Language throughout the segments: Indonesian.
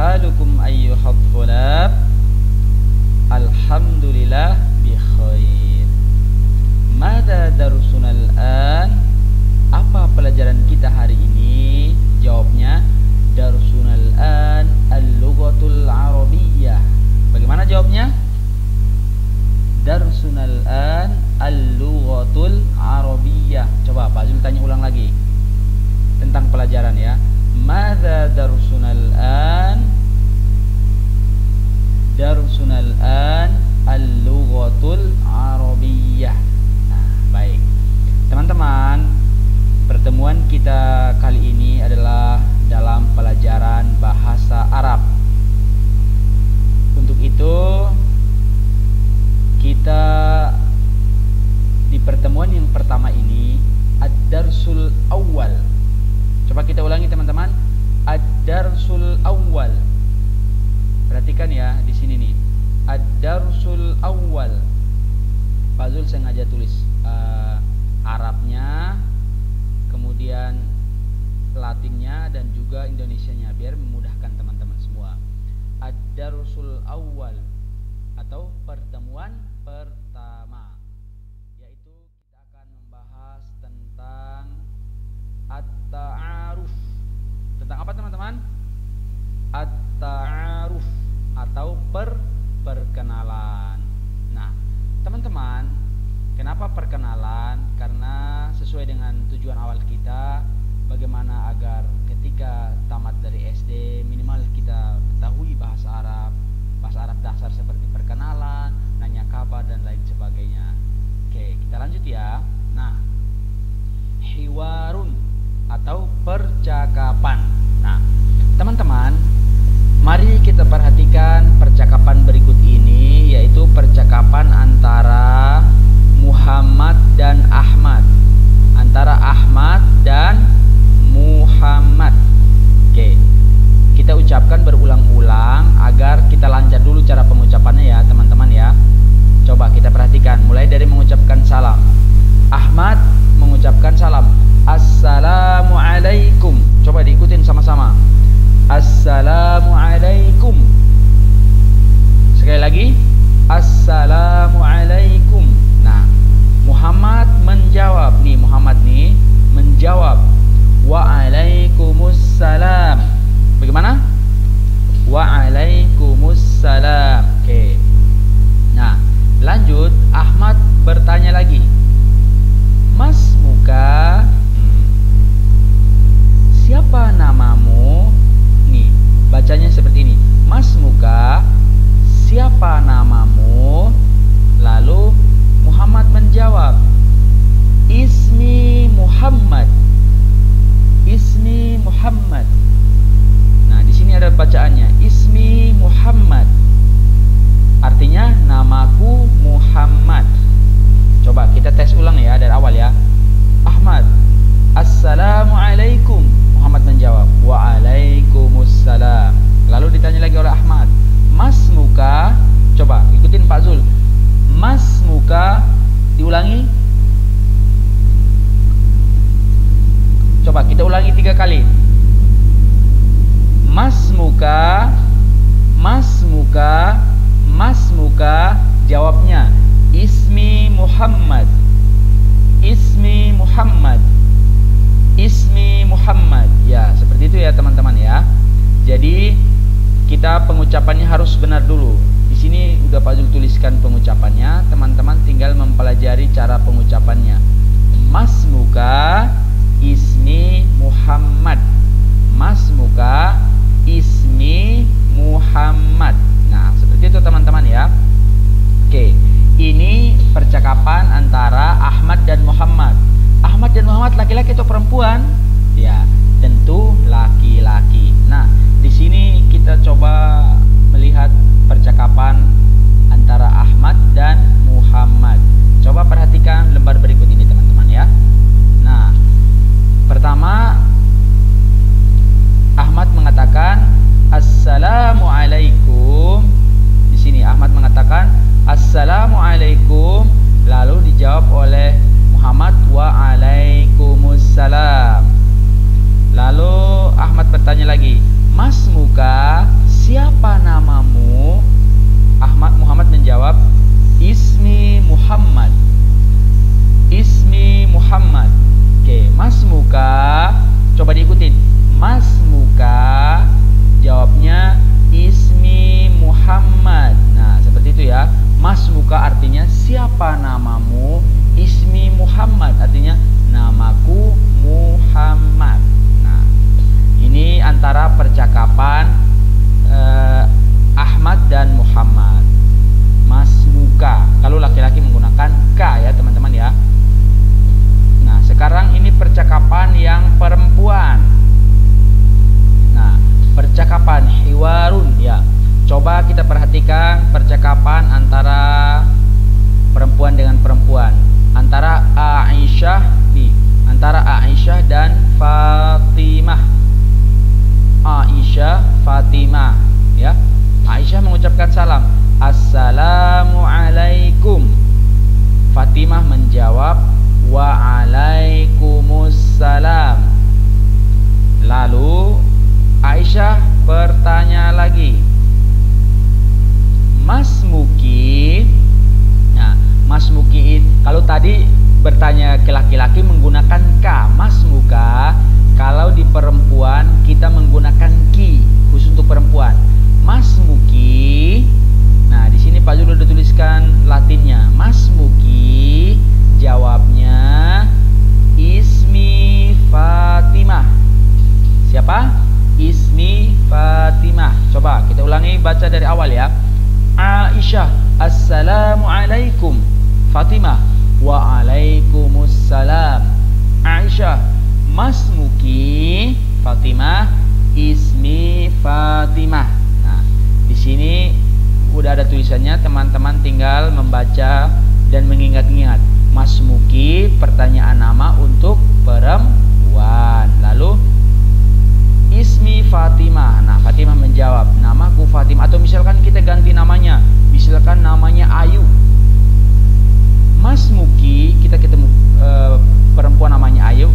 Halukum ayyuhat thulab? Alhamdulillah bi khair. Mada darusuna al-an? Apa pelajaran kita hari ini? Jawabnya darusuna al-an al-lughatul arabiyyah. Bagaimana jawabnya? Darsuna al-an al-lughatul arabiyyah. Coba Pak Zul tanya ulang lagi tentang pelajaran ya. Mada darsuna al-an? Darsuna al-an al-lughatul arabiyyah. Nah, baik. Teman-teman, pertemuan kita kali ini adalah dalam pelajaran bahasa Arab. Untuk itu kita di pertemuan yang pertama ini ad-darsul awal Coba kita ulangi teman-teman. Ad-darsul awal. Perhatikan ya di sini nih. Ad-darsul awal. Pak sengaja tulis uh, Arabnya, kemudian Latinnya dan juga Indonesianya biar memudahkan teman-teman semua. Ad-darsul awal atau pertemuan Muhammad. Ismi Muhammad. Ismi Muhammad. Ya, seperti itu ya teman-teman ya. Jadi kita pengucapannya harus benar dulu. Di sini udah Pak Zul tuliskan pengucapannya, teman-teman tinggal mempelajari cara pengucapannya. Mas Muka Ismi Muhammad. Mas Muka Ismi Muhammad. Nah, seperti itu teman-teman ya. Oke, ini percakapan antara Ahmad dan baca dari awal ya. Aisyah, Assalamualaikum. Fatimah, Waalaikumsalam. Aisyah, Mas Muki, Fatimah, Ismi Fatimah. Nah, di sini udah ada tulisannya, teman-teman tinggal membaca dan mengingat-ingat. Mas Muki, pertanyaan nama untuk perempuan. Lalu Ismi Fatimah. Nah, Fatimah menjawab atau misalkan kita ganti namanya. Misalkan namanya Ayu. Mas Muki kita ketemu e, perempuan namanya Ayu.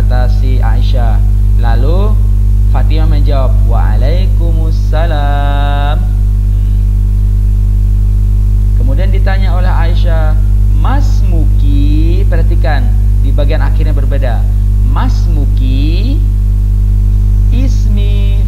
kata si Aisyah. Lalu Fatimah menjawab Waalaikumsalam. Kemudian ditanya oleh Aisyah Mas Muki perhatikan di bagian akhirnya berbeda Mas Muki ismi